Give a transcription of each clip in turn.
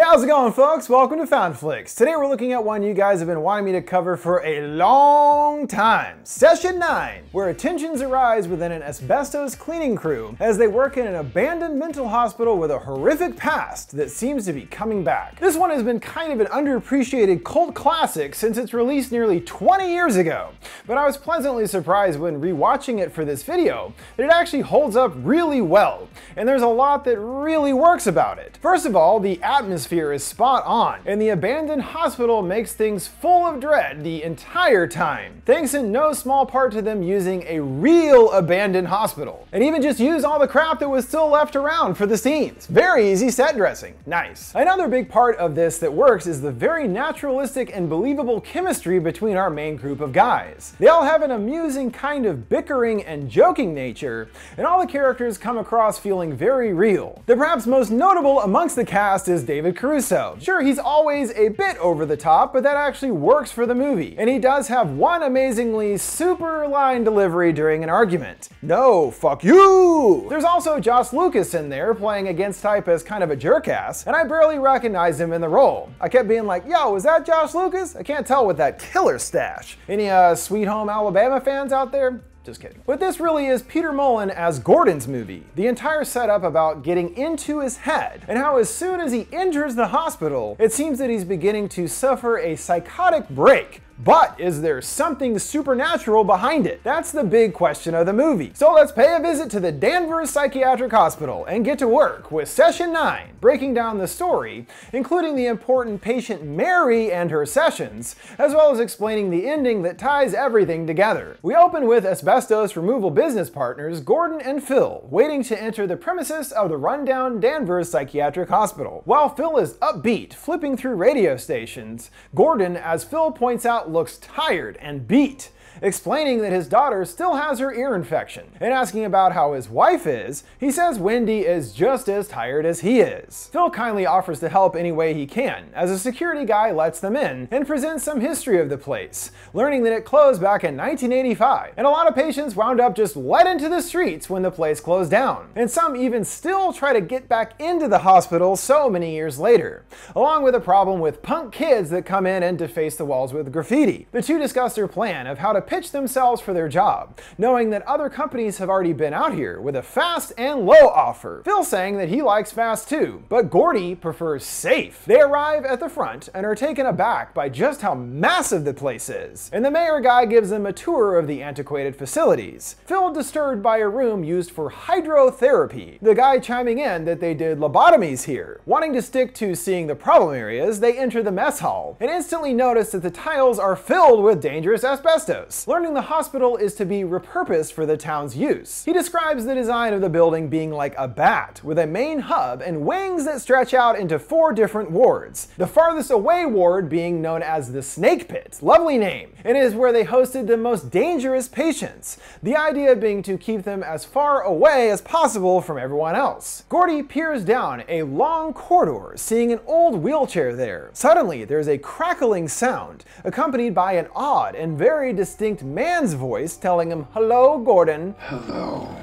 é How's it going folks? Welcome to FoundFlix. Today we're looking at one you guys have been wanting me to cover for a long time. Session 9, where tensions arise within an asbestos cleaning crew as they work in an abandoned mental hospital with a horrific past that seems to be coming back. This one has been kind of an underappreciated cult classic since its release nearly 20 years ago, but I was pleasantly surprised when rewatching it for this video that it actually holds up really well, and there's a lot that really works about it. First of all, the atmosphere is spot on, and the abandoned hospital makes things full of dread the entire time, thanks in no small part to them using a real abandoned hospital. And even just use all the crap that was still left around for the scenes. Very easy set dressing. Nice. Another big part of this that works is the very naturalistic and believable chemistry between our main group of guys. They all have an amusing kind of bickering and joking nature, and all the characters come across feeling very real. The perhaps most notable amongst the cast is David Sure, he's always a bit over the top, but that actually works for the movie. And he does have one amazingly super line delivery during an argument. No, fuck you! There's also Josh Lucas in there playing against type as kind of a jerkass, and I barely recognized him in the role. I kept being like, yo, is that Josh Lucas? I can't tell with that killer stash. Any uh, Sweet Home Alabama fans out there? Just kidding. But this really is Peter Mullan as Gordon's movie. The entire setup about getting into his head, and how as soon as he enters the hospital, it seems that he's beginning to suffer a psychotic break but is there something supernatural behind it? That's the big question of the movie. So let's pay a visit to the Danvers Psychiatric Hospital and get to work with Session 9, breaking down the story, including the important patient Mary and her sessions, as well as explaining the ending that ties everything together. We open with asbestos removal business partners Gordon and Phil, waiting to enter the premises of the rundown Danvers Psychiatric Hospital. While Phil is upbeat, flipping through radio stations, Gordon, as Phil points out looks tired and beat explaining that his daughter still has her ear infection. And asking about how his wife is, he says Wendy is just as tired as he is. Phil kindly offers to help any way he can, as a security guy lets them in and presents some history of the place, learning that it closed back in 1985, and a lot of patients wound up just led into the streets when the place closed down. And some even still try to get back into the hospital so many years later, along with a problem with punk kids that come in and deface the walls with graffiti. The two discuss their plan of how to pitch themselves for their job, knowing that other companies have already been out here with a fast and low offer. Phil saying that he likes fast too, but Gordy prefers safe. They arrive at the front and are taken aback by just how massive the place is, and the mayor guy gives them a tour of the antiquated facilities. Phil disturbed by a room used for hydrotherapy, the guy chiming in that they did lobotomies here. Wanting to stick to seeing the problem areas, they enter the mess hall and instantly notice that the tiles are filled with dangerous asbestos learning the hospital is to be repurposed for the town's use. He describes the design of the building being like a bat, with a main hub and wings that stretch out into four different wards. The farthest away ward being known as the Snake Pit, lovely name, and is where they hosted the most dangerous patients, the idea being to keep them as far away as possible from everyone else. Gordy peers down a long corridor, seeing an old wheelchair there. Suddenly, there's a crackling sound, accompanied by an odd and very distinct distinct man's voice telling him, Hello, Gordon. Hello,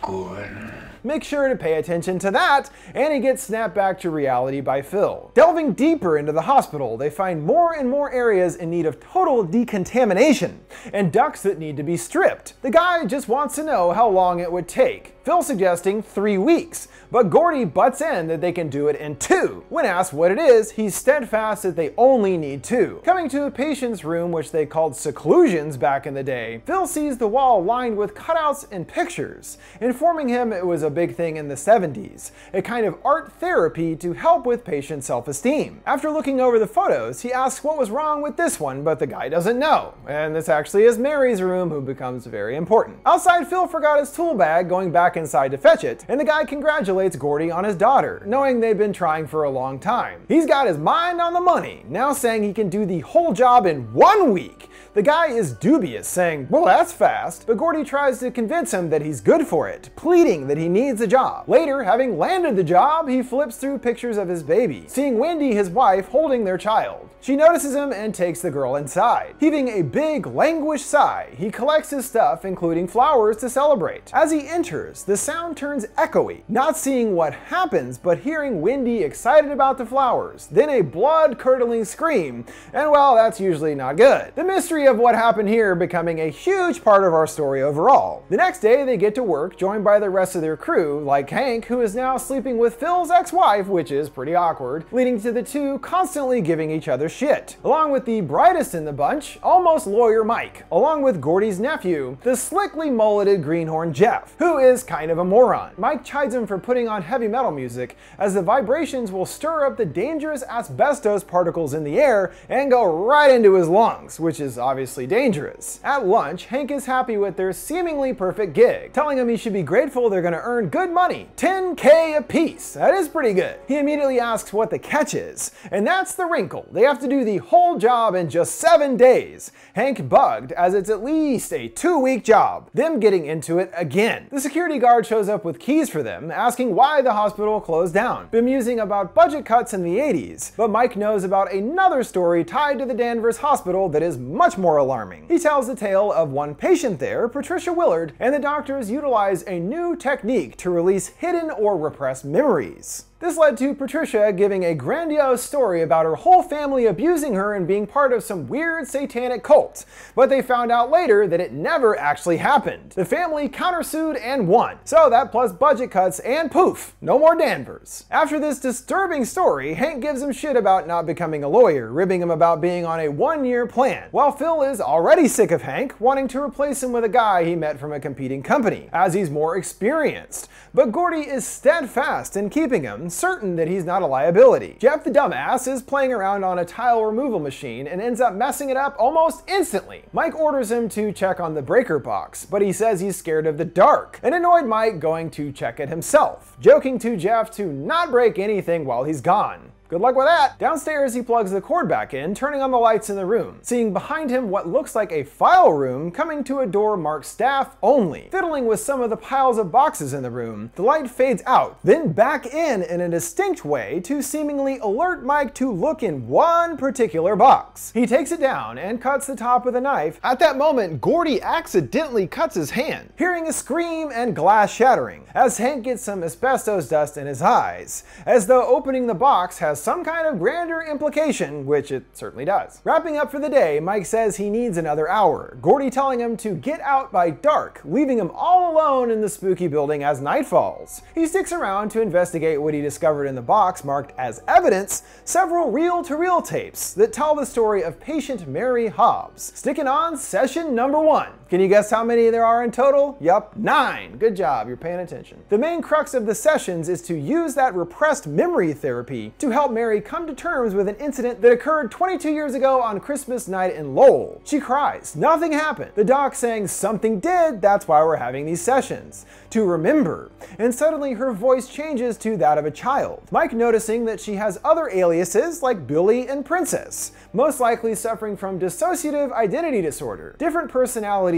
Gordon. Make sure to pay attention to that, and he gets snapped back to reality by Phil. Delving deeper into the hospital, they find more and more areas in need of total decontamination, and ducts that need to be stripped. The guy just wants to know how long it would take. Phil suggesting three weeks, but Gordy butts in that they can do it in two. When asked what it is, he's steadfast that they only need two. Coming to a patient's room, which they called seclusions back in the day, Phil sees the wall lined with cutouts and pictures, informing him it was a big thing in the 70s, a kind of art therapy to help with patient self-esteem. After looking over the photos, he asks what was wrong with this one, but the guy doesn't know. And this actually is Mary's room, who becomes very important. Outside, Phil forgot his tool bag, going back inside to fetch it, and the guy congratulates Gordy on his daughter, knowing they've been trying for a long time. He's got his mind on the money, now saying he can do the whole job in one week. The guy is dubious, saying, well that's fast, but Gordy tries to convince him that he's good for it, pleading that he needs a job. Later, having landed the job, he flips through pictures of his baby, seeing Wendy, his wife, holding their child. She notices him and takes the girl inside. Heaving a big, languished sigh, he collects his stuff, including flowers, to celebrate. As he enters, the sound turns echoey, not seeing what happens, but hearing Wendy excited about the flowers, then a blood-curdling scream, and well, that's usually not good. The mystery of what happened here becoming a huge part of our story overall. The next day, they get to work, joined by the rest of their crew, like Hank, who is now sleeping with Phil's ex-wife, which is pretty awkward, leading to the two constantly giving each other shit. Along with the brightest in the bunch, almost lawyer Mike, along with Gordy's nephew, the slickly mulleted greenhorn Jeff, who is kind of a moron. Mike chides him for putting on heavy metal music, as the vibrations will stir up the dangerous asbestos particles in the air and go right into his lungs, which is obviously dangerous. At lunch, Hank is happy with their seemingly perfect gig, telling him he should be grateful they're gonna earn good money, 10k a piece. That is pretty good. He immediately asks what the catch is, and that's the wrinkle. They have to do the whole job in just seven days. Hank bugged, as it's at least a two-week job, them getting into it again. The security guard shows up with keys for them, asking why the hospital closed down, bemusing about budget cuts in the 80s, but Mike knows about another story tied to the Danvers hospital that is much more alarming. He tells the tale of one patient there, Patricia Willard, and the doctors utilize a new technique to release hidden or repressed memories. This led to Patricia giving a grandiose story about her whole family abusing her and being part of some weird satanic cult, but they found out later that it never actually happened. The family countersued and won, so that plus budget cuts and poof, no more Danvers. After this disturbing story, Hank gives him shit about not becoming a lawyer, ribbing him about being on a one-year plan, while Phil is already sick of Hank, wanting to replace him with a guy he met from a competing company, as he's more experienced. But Gordy is steadfast in keeping him, certain that he's not a liability. Jeff the dumbass is playing around on a tile removal machine and ends up messing it up almost instantly. Mike orders him to check on the breaker box, but he says he's scared of the dark, an annoyed Mike going to check it himself, joking to Jeff to not break anything while he's gone. Good luck with that! Downstairs, he plugs the cord back in, turning on the lights in the room, seeing behind him what looks like a file room coming to a door marked staff only. Fiddling with some of the piles of boxes in the room, the light fades out, then back in in a distinct way to seemingly alert Mike to look in one particular box. He takes it down and cuts the top with a knife. At that moment, Gordy accidentally cuts his hand, hearing a scream and glass shattering, as Hank gets some asbestos dust in his eyes, as though opening the box has some kind of grander implication, which it certainly does. Wrapping up for the day, Mike says he needs another hour, Gordy telling him to get out by dark, leaving him all alone in the spooky building as night falls. He sticks around to investigate what he discovered in the box marked as evidence, several reel-to-reel tapes that tell the story of patient Mary Hobbs. Sticking on session number one. Can you guess how many there are in total? Yup, nine. Good job, you're paying attention. The main crux of the sessions is to use that repressed memory therapy to help Mary come to terms with an incident that occurred 22 years ago on Christmas night in Lowell. She cries, nothing happened. The doc saying something did, that's why we're having these sessions. To remember. And suddenly her voice changes to that of a child. Mike noticing that she has other aliases like Billy and Princess, most likely suffering from dissociative identity disorder, different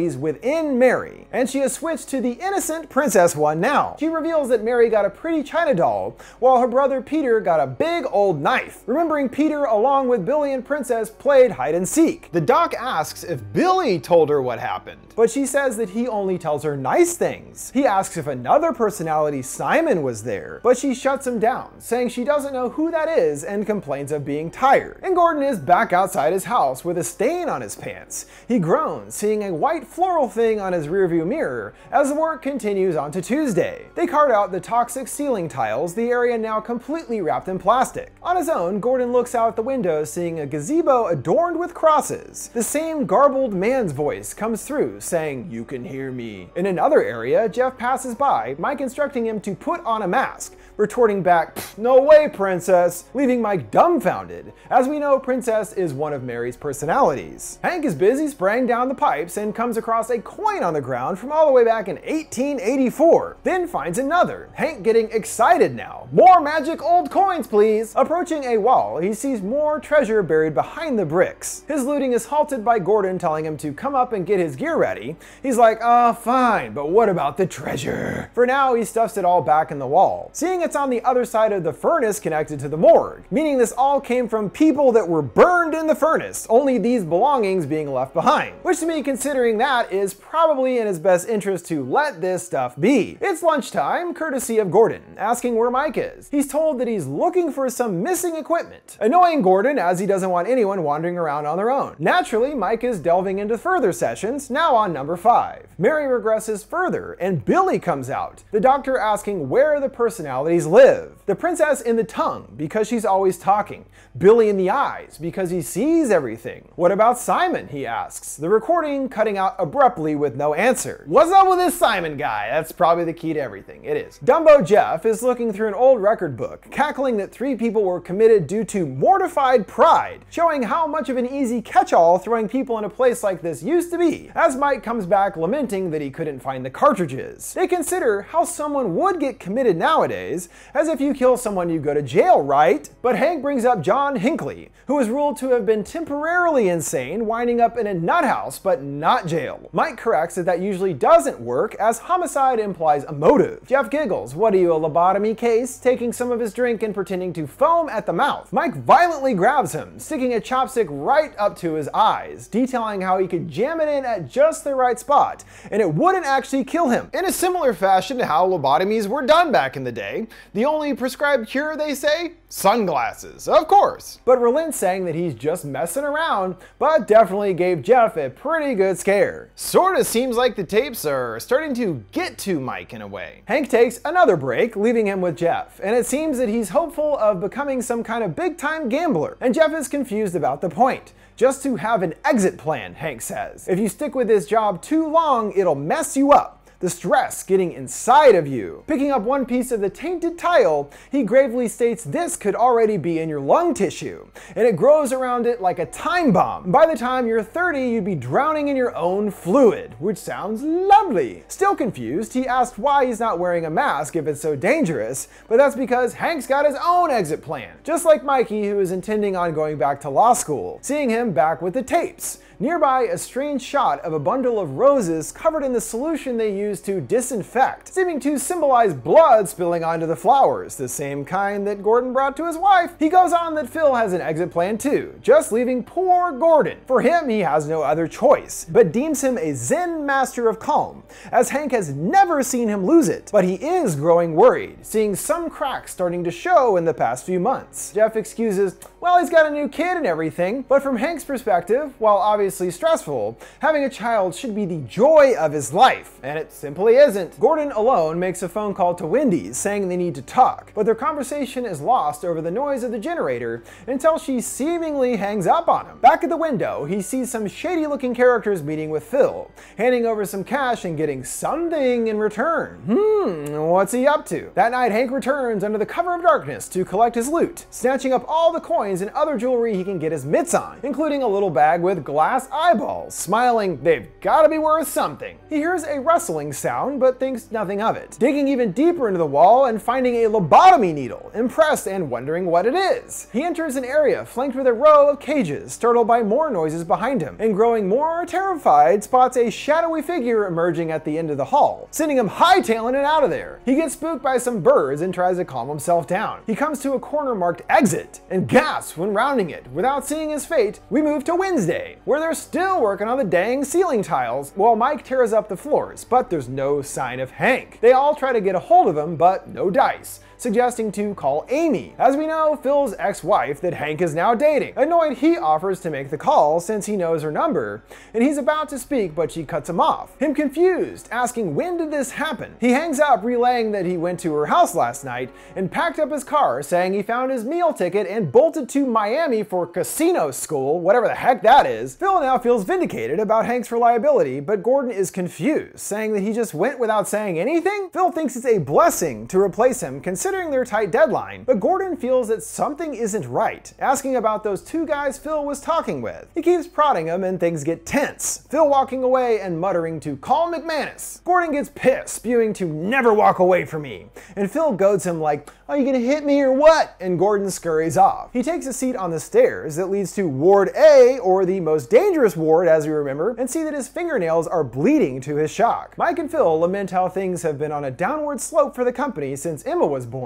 personalities within Mary, and she has switched to the innocent Princess one now. She reveals that Mary got a pretty china doll, while her brother Peter got a big old knife. Remembering Peter along with Billy and Princess played hide and seek. The doc asks if Billy told her what happened, but she says that he only tells her nice things. He asks if another personality, Simon, was there, but she shuts him down, saying she doesn't know who that is and complains of being tired. And Gordon is back outside his house with a stain on his pants. He groans, seeing a white floral thing on his rearview mirror as the work continues onto Tuesday. They cart out the toxic ceiling tiles, the area now completely wrapped in plastic. On his own, Gordon looks out the window seeing a gazebo adorned with crosses. The same garbled man's voice comes through saying, you can hear me. In another area, Jeff passes by, Mike instructing him to put on a mask, retorting back, no way, princess, leaving Mike dumbfounded. As we know, princess is one of Mary's personalities. Hank is busy spraying down the pipes and comes across a coin on the ground from all the way back in 1884, then finds another. Hank getting excited now. More magic old coins, please! Approaching a wall, he sees more treasure buried behind the bricks. His looting is halted by Gordon telling him to come up and get his gear ready. He's like, ah, uh, fine, but what about the treasure? For now, he stuffs it all back in the wall, seeing it's on the other side of the furnace connected to the morgue, meaning this all came from people that were burned in the furnace, only these belongings being left behind. Which to me, considering that, is probably in his best interest to let this stuff be. It's lunchtime, courtesy of Gordon, asking where Mike is. He's told that he's looking for some missing equipment, annoying Gordon as he doesn't want anyone wandering around on their own. Naturally, Mike is delving into further sessions, now on number 5. Mary regresses further, and Billy comes out, the doctor asking where the personalities live. The princess in the tongue, because she's always talking. Billy in the eyes, because he sees everything. What about Simon, he asks, the recording cutting out abruptly with no answer. What's up with this Simon guy? That's probably the key to everything. It is. Dumbo Jeff is looking through an old record book, cackling that three people were committed due to mortified pride, showing how much of an easy catch-all throwing people in a place like this used to be, as Mike comes back lamenting that he couldn't find the cartridges. They consider how someone would get committed nowadays, as if you kill someone you go to jail, right? But Hank brings up John Hinckley, who is ruled to have been temporarily insane, winding up in a nut house, but not jail. Mike corrects that that usually doesn't work, as homicide implies a motive. Jeff giggles, what are you, a lobotomy case? Taking some of his drink and pretending to foam at the mouth. Mike violently grabs him, sticking a chopstick right up to his eyes, detailing how he could jam it in at just the right spot, and it wouldn't actually kill him. In a similar fashion to how lobotomies were done back in the day, the only prescribed cure, they say, Sunglasses, of course. But relents saying that he's just messing around, but definitely gave Jeff a pretty good scare. Sorta seems like the tapes are starting to get to Mike in a way. Hank takes another break, leaving him with Jeff, and it seems that he's hopeful of becoming some kind of big time gambler, and Jeff is confused about the point just to have an exit plan, Hank says. If you stick with this job too long, it'll mess you up the stress getting inside of you. Picking up one piece of the tainted tile, he gravely states this could already be in your lung tissue, and it grows around it like a time bomb. By the time you're 30, you'd be drowning in your own fluid, which sounds lovely. Still confused, he asked why he's not wearing a mask if it's so dangerous, but that's because Hank's got his own exit plan, just like Mikey who is intending on going back to law school, seeing him back with the tapes. Nearby, a strange shot of a bundle of roses covered in the solution they use to disinfect, seeming to symbolize blood spilling onto the flowers, the same kind that Gordon brought to his wife. He goes on that Phil has an exit plan too, just leaving poor Gordon. For him, he has no other choice, but deems him a Zen master of calm, as Hank has never seen him lose it. But he is growing worried, seeing some cracks starting to show in the past few months. Jeff excuses, well, he's got a new kid and everything, but from Hank's perspective, while obviously stressful, having a child should be the joy of his life, and it simply isn't. Gordon alone makes a phone call to Wendy's saying they need to talk, but their conversation is lost over the noise of the generator until she seemingly hangs up on him. Back at the window, he sees some shady looking characters meeting with Phil, handing over some cash and getting something in return. Hmm, what's he up to? That night, Hank returns under the cover of darkness to collect his loot, snatching up all the coins coins and other jewelry he can get his mitts on, including a little bag with glass eyeballs, smiling, they've gotta be worth something. He hears a rustling sound, but thinks nothing of it, digging even deeper into the wall and finding a lobotomy needle, impressed and wondering what it is. He enters an area flanked with a row of cages, startled by more noises behind him, and growing more terrified, spots a shadowy figure emerging at the end of the hall, sending him hightailing it out of there. He gets spooked by some birds and tries to calm himself down. He comes to a corner marked exit and gasps when rounding it. Without seeing his fate, we move to Wednesday, where they're still working on the dang ceiling tiles while Mike tears up the floors, but there's no sign of Hank. They all try to get a hold of him, but no dice suggesting to call Amy. As we know, Phil's ex-wife that Hank is now dating. Annoyed, he offers to make the call since he knows her number, and he's about to speak, but she cuts him off. Him confused, asking when did this happen? He hangs up, relaying that he went to her house last night and packed up his car, saying he found his meal ticket and bolted to Miami for casino school, whatever the heck that is. Phil now feels vindicated about Hank's reliability, but Gordon is confused, saying that he just went without saying anything? Phil thinks it's a blessing to replace him considering their tight deadline, but Gordon feels that something isn't right, asking about those two guys Phil was talking with. He keeps prodding him and things get tense, Phil walking away and muttering to call McManus. Gordon gets pissed, spewing to never walk away from me, and Phil goads him like, are you gonna hit me or what? And Gordon scurries off. He takes a seat on the stairs that leads to Ward A, or the most dangerous ward as you remember, and see that his fingernails are bleeding to his shock. Mike and Phil lament how things have been on a downward slope for the company since Emma was born,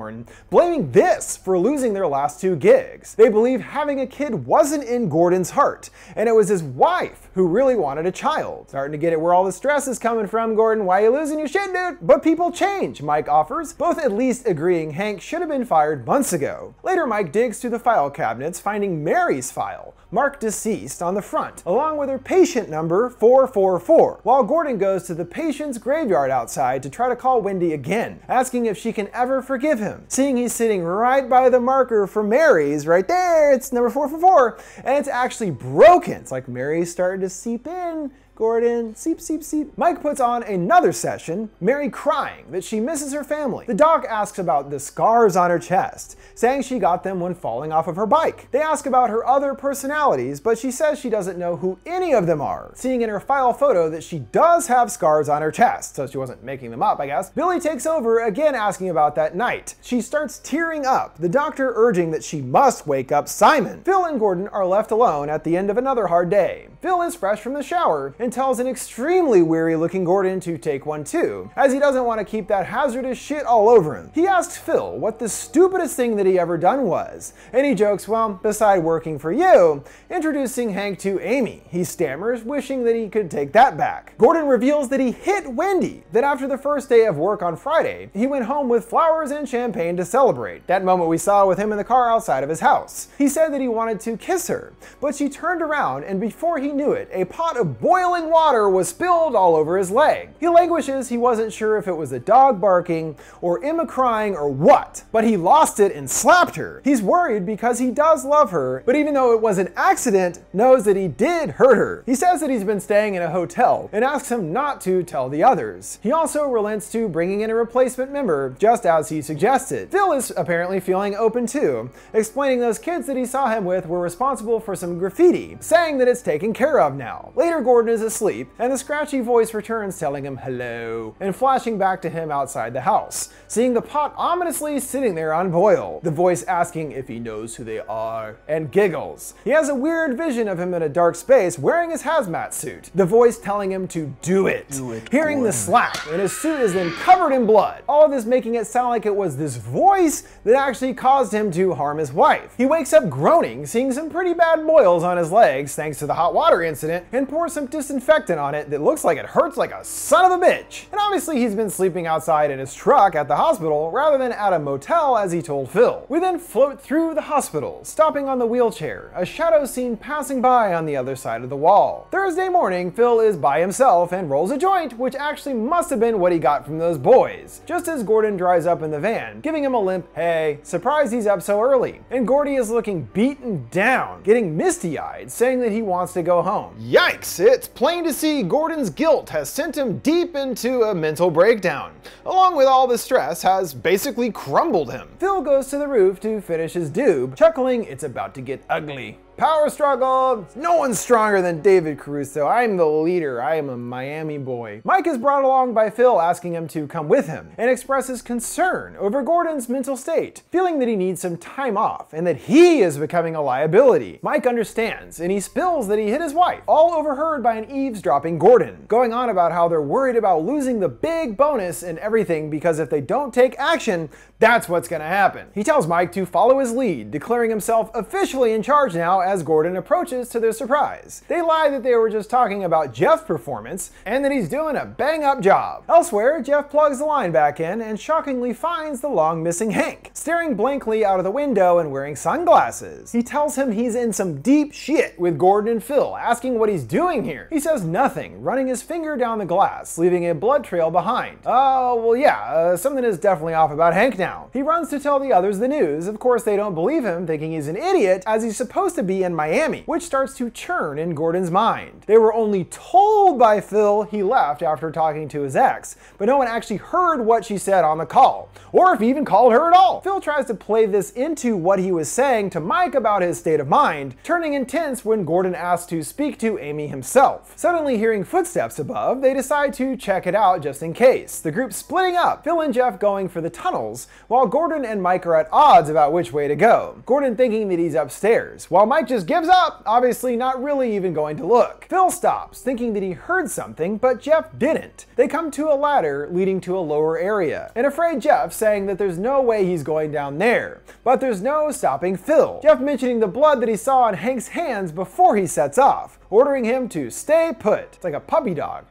blaming this for losing their last two gigs. They believe having a kid wasn't in Gordon's heart, and it was his wife who really wanted a child. Starting to get it where all the stress is coming from, Gordon. Why you losing your shit, dude? But people change, Mike offers, both at least agreeing Hank should have been fired months ago. Later, Mike digs through the file cabinets, finding Mary's file, marked deceased on the front, along with her patient number 444, while Gordon goes to the patient's graveyard outside to try to call Wendy again, asking if she can ever forgive him. Seeing he's sitting right by the marker for Mary's, right there, it's number 444, and it's actually broken. It's like Mary's starting to seep in Gordon, seep, seep, seep. Mike puts on another session, Mary crying that she misses her family. The doc asks about the scars on her chest, saying she got them when falling off of her bike. They ask about her other personalities, but she says she doesn't know who any of them are, seeing in her file photo that she does have scars on her chest, so she wasn't making them up, I guess. Billy takes over, again asking about that night. She starts tearing up, the doctor urging that she must wake up Simon. Phil and Gordon are left alone at the end of another hard day. Phil is fresh from the shower and tells an extremely weary looking Gordon to take one too, as he doesn't want to keep that hazardous shit all over him. He asks Phil what the stupidest thing that he ever done was, and he jokes, well, beside working for you, introducing Hank to Amy. He stammers, wishing that he could take that back. Gordon reveals that he hit Wendy, that after the first day of work on Friday, he went home with flowers and champagne to celebrate, that moment we saw with him in the car outside of his house. He said that he wanted to kiss her, but she turned around and before he knew it, a pot of boiling boiling water was spilled all over his leg. He languishes, he wasn't sure if it was a dog barking or Emma crying or what, but he lost it and slapped her. He's worried because he does love her, but even though it was an accident, knows that he did hurt her. He says that he's been staying in a hotel and asks him not to tell the others. He also relents to bringing in a replacement member, just as he suggested. Phil is apparently feeling open too, explaining those kids that he saw him with were responsible for some graffiti, saying that it's taken care of now. Later, Gordon is asleep, and the scratchy voice returns telling him hello, and flashing back to him outside the house, seeing the pot ominously sitting there on boil, the voice asking if he knows who they are, and giggles. He has a weird vision of him in a dark space wearing his hazmat suit, the voice telling him to do it. Do it Hearing the slap, and his suit is then covered in blood. All of this making it sound like it was this voice that actually caused him to harm his wife. He wakes up groaning, seeing some pretty bad boils on his legs thanks to the hot water incident, and pours some disinfectant on it that looks like it hurts like a son of a bitch. And obviously he's been sleeping outside in his truck at the hospital rather than at a motel as he told Phil. We then float through the hospital, stopping on the wheelchair, a shadow seen passing by on the other side of the wall. Thursday morning, Phil is by himself and rolls a joint, which actually must have been what he got from those boys. Just as Gordon drives up in the van, giving him a limp, hey, surprise he's up so early. And Gordy is looking beaten down, getting misty-eyed, saying that he wants to go home. Yikes, it's plain to see Gordon's guilt has sent him deep into a mental breakdown, along with all the stress has basically crumbled him. Phil goes to the roof to finish his doob, chuckling it's about to get ugly. Power struggle! No one's stronger than David Caruso. I'm the leader. I am a Miami boy. Mike is brought along by Phil asking him to come with him and expresses concern over Gordon's mental state, feeling that he needs some time off and that he is becoming a liability. Mike understands and he spills that he hit his wife, all overheard by an eavesdropping Gordon, going on about how they're worried about losing the big bonus and everything because if they don't take action, that's what's gonna happen. He tells Mike to follow his lead, declaring himself officially in charge now as Gordon approaches to their surprise. They lie that they were just talking about Jeff's performance and that he's doing a bang up job. Elsewhere, Jeff plugs the line back in and shockingly finds the long missing Hank, staring blankly out of the window and wearing sunglasses. He tells him he's in some deep shit with Gordon and Phil, asking what he's doing here. He says nothing, running his finger down the glass, leaving a blood trail behind. Oh, well, yeah, uh, something is definitely off about Hank now. He runs to tell the others the news. Of course, they don't believe him, thinking he's an idiot, as he's supposed to be be in Miami, which starts to churn in Gordon's mind. They were only told by Phil he left after talking to his ex, but no one actually heard what she said on the call, or if he even called her at all. Phil tries to play this into what he was saying to Mike about his state of mind, turning intense when Gordon asks to speak to Amy himself. Suddenly hearing footsteps above, they decide to check it out just in case. The group splitting up, Phil and Jeff going for the tunnels, while Gordon and Mike are at odds about which way to go. Gordon thinking that he's upstairs, while Mike just gives up, obviously not really even going to look. Phil stops, thinking that he heard something, but Jeff didn't. They come to a ladder leading to a lower area, and afraid Jeff saying that there's no way he's going down there. But there's no stopping Phil. Jeff mentioning the blood that he saw on Hank's hands before he sets off, ordering him to stay put. It's like a puppy dog.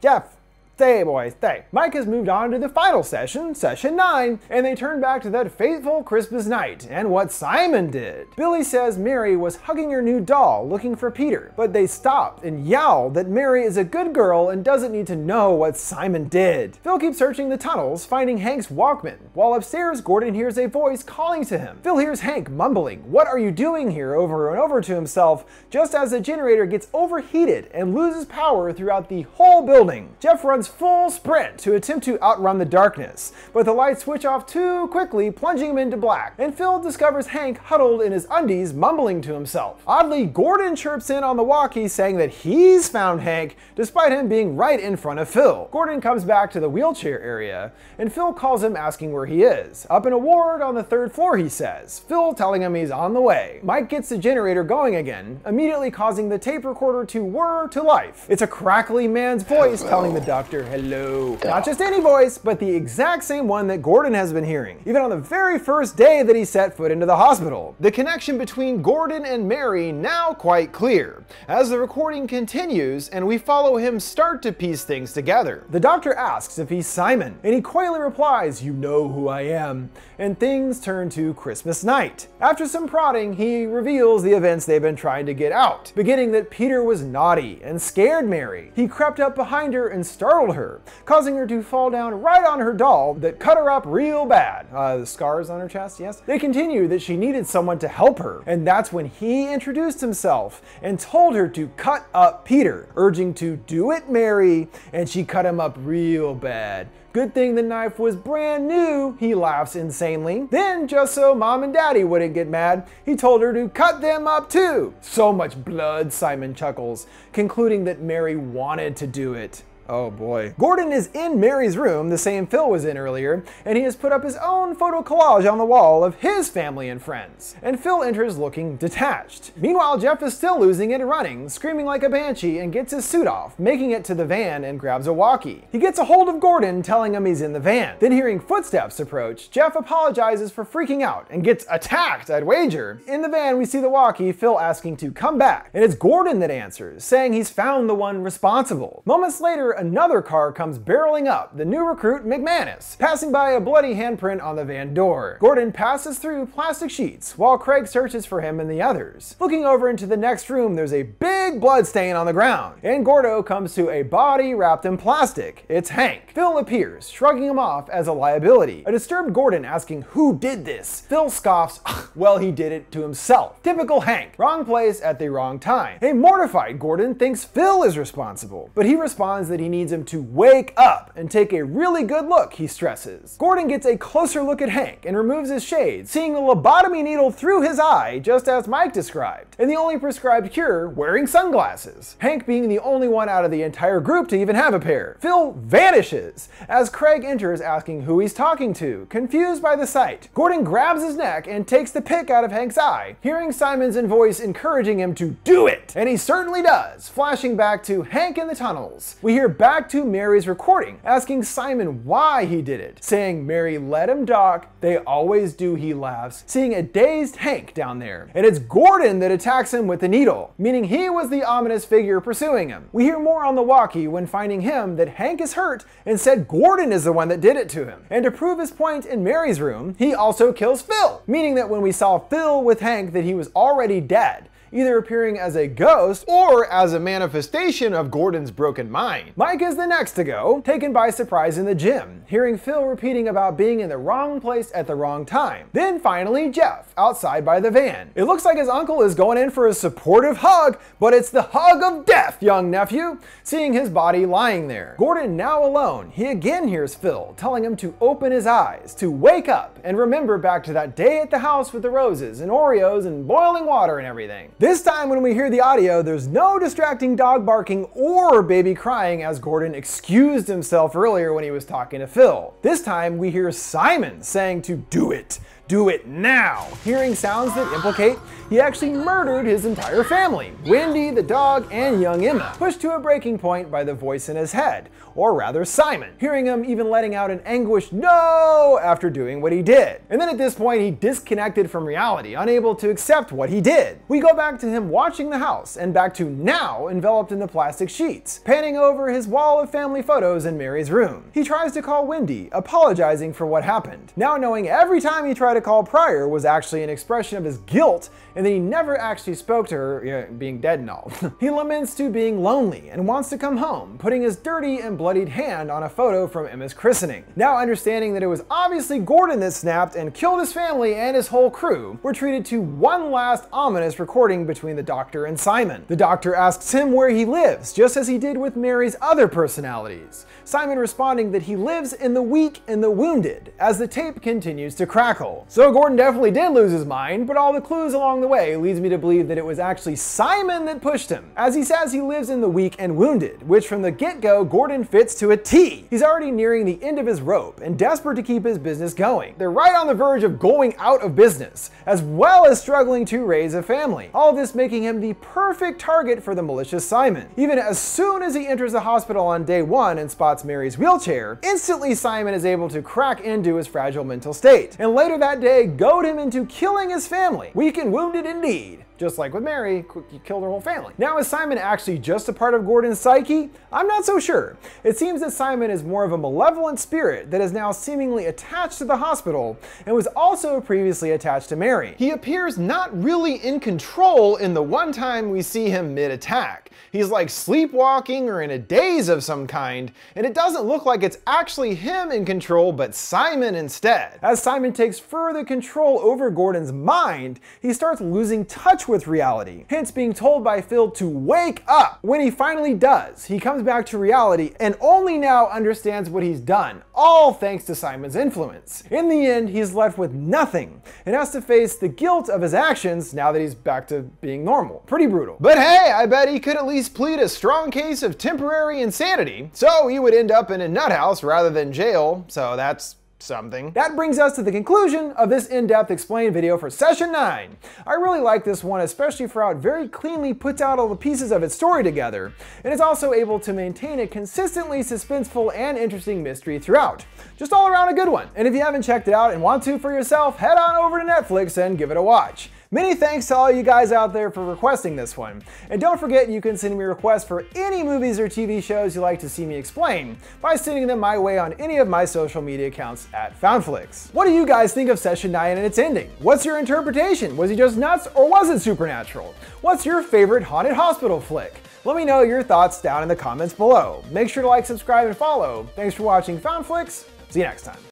Jeff, Stay, boys, stay. Mike has moved on to the final session, session 9, and they turn back to that fateful Christmas night and what Simon did. Billy says Mary was hugging her new doll looking for Peter, but they stop and yowl that Mary is a good girl and doesn't need to know what Simon did. Phil keeps searching the tunnels, finding Hank's Walkman, while upstairs Gordon hears a voice calling to him. Phil hears Hank mumbling, What are you doing here? over and over to himself, just as the generator gets overheated and loses power throughout the whole building. Jeff runs full sprint to attempt to outrun the darkness, but the lights switch off too quickly, plunging him into black, and Phil discovers Hank huddled in his undies, mumbling to himself. Oddly, Gordon chirps in on the walkie saying that he's found Hank, despite him being right in front of Phil. Gordon comes back to the wheelchair area, and Phil calls him asking where he is. Up in a ward on the third floor, he says, Phil telling him he's on the way. Mike gets the generator going again, immediately causing the tape recorder to whir to life. It's a crackly man's voice telling the doctor hello. Not just any voice, but the exact same one that Gordon has been hearing, even on the very first day that he set foot into the hospital. The connection between Gordon and Mary now quite clear, as the recording continues and we follow him start to piece things together. The doctor asks if he's Simon, and he coyly replies, you know who I am, and things turn to Christmas night. After some prodding, he reveals the events they've been trying to get out, beginning that Peter was naughty and scared Mary. He crept up behind her and startled her, causing her to fall down right on her doll that cut her up real bad. Uh, the scars on her chest, yes? They continue that she needed someone to help her, and that's when he introduced himself and told her to cut up Peter, urging to do it, Mary, and she cut him up real bad. Good thing the knife was brand new, he laughs insanely. Then, just so mom and daddy wouldn't get mad, he told her to cut them up too. So much blood, Simon chuckles, concluding that Mary wanted to do it. Oh boy. Gordon is in Mary's room, the same Phil was in earlier, and he has put up his own photo collage on the wall of his family and friends. And Phil enters looking detached. Meanwhile, Jeff is still losing it running, screaming like a banshee, and gets his suit off, making it to the van and grabs a walkie. He gets a hold of Gordon, telling him he's in the van. Then hearing footsteps approach, Jeff apologizes for freaking out and gets attacked, I'd wager. In the van, we see the walkie, Phil asking to come back, and it's Gordon that answers, saying he's found the one responsible. Moments later, another car comes barreling up, the new recruit McManus, passing by a bloody handprint on the van door. Gordon passes through plastic sheets while Craig searches for him and the others. Looking over into the next room, there's a big blood stain on the ground, and Gordo comes to a body wrapped in plastic. It's Hank. Phil appears, shrugging him off as a liability. A disturbed Gordon asking who did this. Phil scoffs, well, he did it to himself. Typical Hank. Wrong place at the wrong time. A mortified Gordon thinks Phil is responsible, but he responds that he needs him to wake up and take a really good look, he stresses. Gordon gets a closer look at Hank and removes his shades, seeing a lobotomy needle through his eye, just as Mike described, and the only prescribed cure, wearing sunglasses. Hank being the only one out of the entire group to even have a pair. Phil vanishes as Craig enters asking who he's talking to, confused by the sight. Gordon grabs his neck and takes the pick out of Hank's eye, hearing Simon's voice encouraging him to do it, and he certainly does, flashing back to Hank in the tunnels. We hear back to Mary's recording, asking Simon why he did it, saying Mary let him Doc, they always do, he laughs, seeing a dazed Hank down there. And it's Gordon that attacks him with the needle, meaning he was the ominous figure pursuing him. We hear more on the walkie when finding him that Hank is hurt and said Gordon is the one that did it to him. And to prove his point in Mary's room, he also kills Phil, meaning that when we saw Phil with Hank that he was already dead either appearing as a ghost or as a manifestation of Gordon's broken mind. Mike is the next to go, taken by surprise in the gym, hearing Phil repeating about being in the wrong place at the wrong time. Then finally, Jeff, outside by the van. It looks like his uncle is going in for a supportive hug, but it's the hug of death, young nephew, seeing his body lying there. Gordon now alone, he again hears Phil telling him to open his eyes, to wake up, and remember back to that day at the house with the roses and Oreos and boiling water and everything. This time when we hear the audio, there's no distracting dog barking or baby crying as Gordon excused himself earlier when he was talking to Phil. This time we hear Simon saying to do it do it now. Hearing sounds that implicate he actually murdered his entire family Wendy, the dog, and young Emma, pushed to a breaking point by the voice in his head, or rather Simon, hearing him even letting out an anguished no after doing what he did. And then at this point, he disconnected from reality, unable to accept what he did. We go back to him watching the house, and back to now enveloped in the plastic sheets, panning over his wall of family photos in Mary's room. He tries to call Wendy, apologizing for what happened, now knowing every time he tried to call prior was actually an expression of his guilt and that he never actually spoke to her, you know, being dead and all. he laments to being lonely and wants to come home, putting his dirty and bloodied hand on a photo from Emma's christening. Now understanding that it was obviously Gordon that snapped and killed his family and his whole crew, we're treated to one last ominous recording between the doctor and Simon. The doctor asks him where he lives, just as he did with Mary's other personalities. Simon responding that he lives in the weak and the wounded, as the tape continues to crackle. So Gordon definitely did lose his mind, but all the clues along the way leads me to believe that it was actually Simon that pushed him, as he says he lives in the weak and wounded, which from the get-go Gordon fits to a T. He's already nearing the end of his rope and desperate to keep his business going. They're right on the verge of going out of business, as well as struggling to raise a family. All this making him the perfect target for the malicious Simon. Even as soon as he enters the hospital on day one and spots Mary's wheelchair, instantly Simon is able to crack into his fragile mental state. And later that day, goad him into killing his family. Weak and wounded indeed. Just like with Mary, he killed her whole family. Now, is Simon actually just a part of Gordon's psyche? I'm not so sure. It seems that Simon is more of a malevolent spirit that is now seemingly attached to the hospital and was also previously attached to Mary. He appears not really in control in the one time we see him mid-attack. He's like sleepwalking or in a daze of some kind, and it doesn't look like it's actually him in control, but Simon instead. As Simon takes further control over Gordon's mind, he starts losing touch with reality, hence being told by Phil to wake up. When he finally does, he comes back to reality and only now understands what he's done, all thanks to Simon's influence. In the end, he's left with nothing and has to face the guilt of his actions now that he's back to being normal. Pretty brutal. But hey, I bet he could at least plead a strong case of temporary insanity, so he would end up in a nut house rather than jail, so that's something. That brings us to the conclusion of this in-depth explain video for session 9. I really like this one, especially for how it very cleanly puts out all the pieces of its story together, and is also able to maintain a consistently suspenseful and interesting mystery throughout. Just all around a good one. And if you haven't checked it out and want to for yourself, head on over to Netflix and give it a watch. Many thanks to all you guys out there for requesting this one. And don't forget you can send me requests for any movies or TV shows you'd like to see me explain by sending them my way on any of my social media accounts at FoundFlix. What do you guys think of Session 9 and its ending? What's your interpretation? Was he just nuts or was it supernatural? What's your favorite haunted hospital flick? Let me know your thoughts down in the comments below. Make sure to like, subscribe, and follow. Thanks for watching FoundFlix. See you next time.